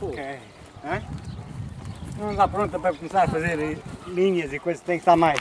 Ok. Hã? Não está pronta para começar a fazer linhas e coisas, tem que estar mais.